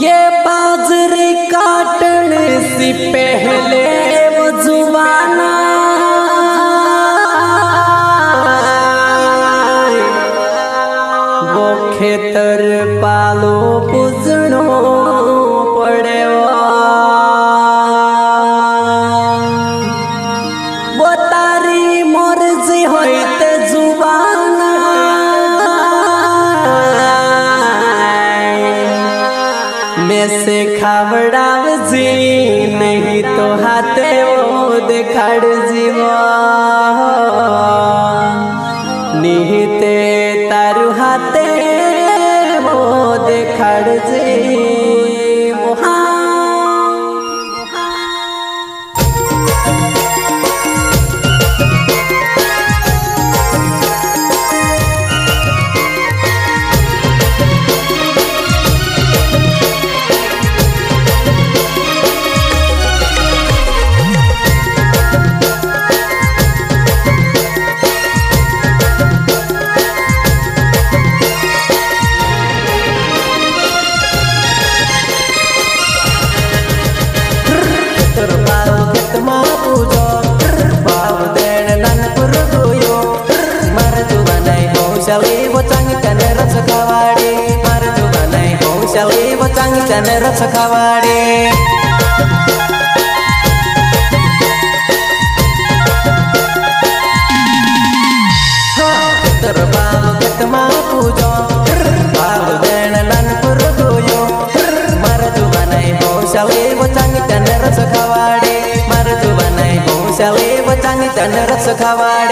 ये बाजरे काटने से पहले dizer. सखावाड़े Sakawaade, Marutu Banai, Bonsale, Botani, Tandarat Sakawaade.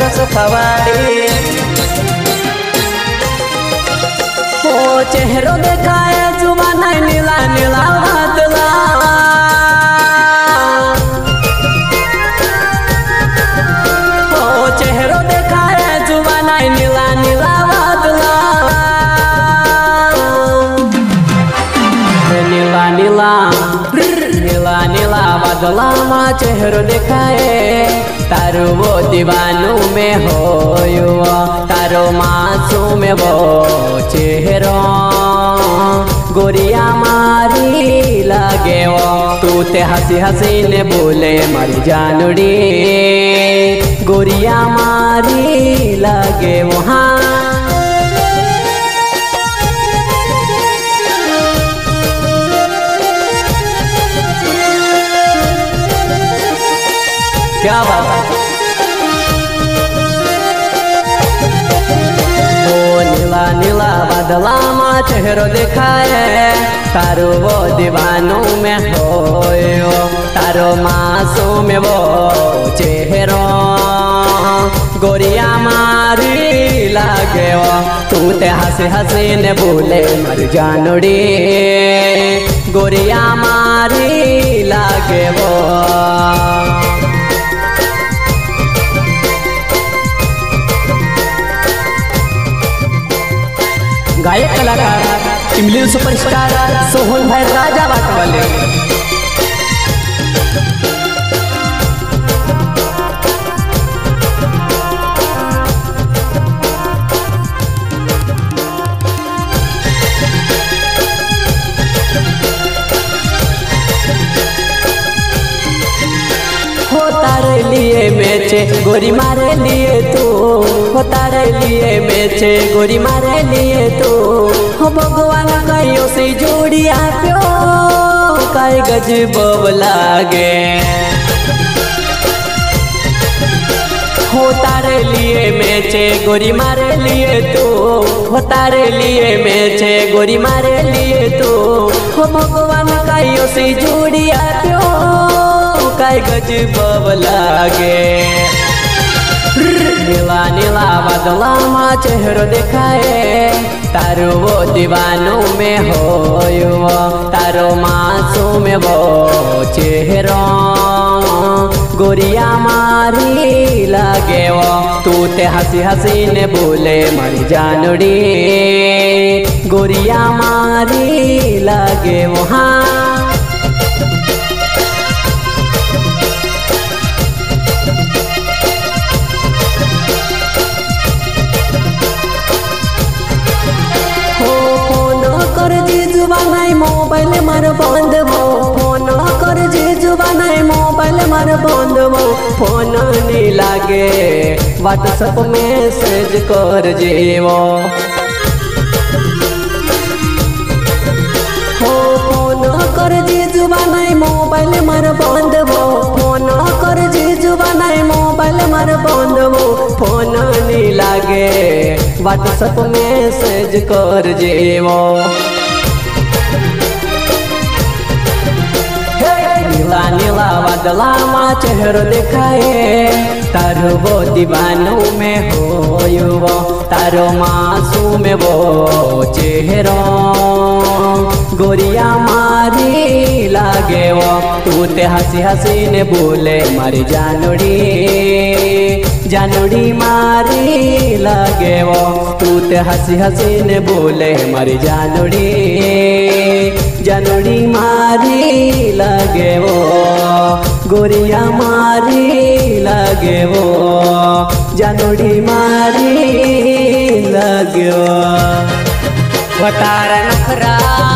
रस फवारे। ओ चेहरो देखा है ज़ुबान नीला नीला। पागलामा चेहरो दिखाए, तारो वो दीवानों में हो तारो मासूम वो चेहरो। गोरिया मारी लगे वो तू ते हसी हसी ने बोले मारी जानुड़ी। गोरिया मारी लगे वहाँ चेहरो दिखाए, तारो वो दीवानों में हो, तारो मासू में वो चेहरो। गोरिया मारी लागे तू ते हंसे ने बोले मर जानोड़ी। गोरिया मारी लागे वो गायक कलाकार इमलिन सुपरस्टार सोहन भाई राजा वाले। हो तारे लिए मेचे गोरी मारे लिए तू हो तारे लिए मेचे गोरी मारे लिए तू। हो भगवान कयो से जोड़ी आप्यो काय गजब लागे। हो तारे लिए मेचे गोरी मारे लिए तू हो तारे लिए मेचे गोरी मारे लिए तू। हो भगवान कयो से जोड़ी आप्यो काय गजब लागे नीला नीला बदला मा चेहरो देखाए। तारो वो दीवानो में हो तारो मासो में वो चेहरो। गोरिया मारी लागे वो। तू ते हसी हसी ने बोले, मरी जानुड़ी गोरिया मारी लागे वो। हाँ। मोबाइल मार बंद भो फ़ोन कर जिजुबा नाइ मोबाइल मार बंद भो फ़ोन नहीं लागे व्हाट्सएप मैसेज कर जेवो। हो, फ़ोन कर नाइ मोबाइल मार बंद भो फ़ोन कर जिजुबा नाइ मोबाइल मार बंद भो फ़ोन नहीं लागे व्हाट्सएप मैसेज कर जेवो। बदलावा चेहरो देखाए तारो वो दीवानों में हो युवा तारो मासू में वो चेहरा। गोरिया मारी लागे वो। तू ते हसी ने बोले, मारी जानुड़ी जानुड़ी मारी लागे वो। तू ते हसी ने बोले, मारी जानुड़ी जानुड़ी मारी लागे वो। गोरिया मारी लागे वो, जानुड़ी मारी लगे वो। बता रहा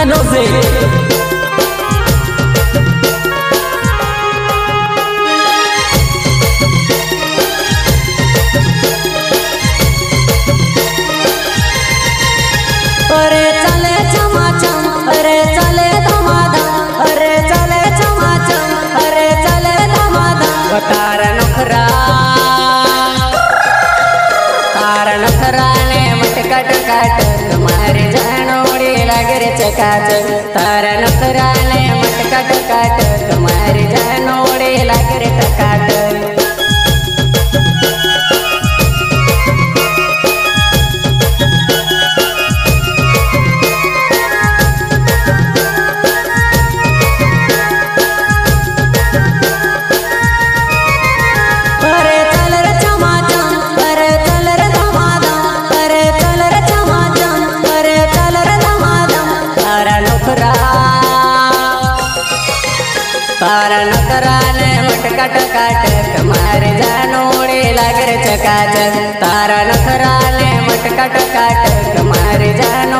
conoce Cacate, न करान मटकाट काट कमार जानोळे चकाच तारा न करान मटकाट काट कमार जानो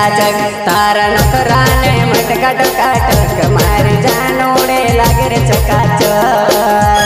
ला जग तारा नकराने मटका टका टक मारी जानोड़े लग रे चकाचक।